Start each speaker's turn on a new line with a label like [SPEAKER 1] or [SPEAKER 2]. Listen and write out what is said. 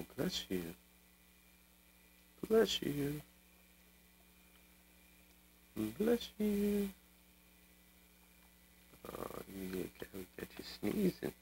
[SPEAKER 1] Oh, bless you. Bless you. Bless you. Oh, you get, get you sneezing.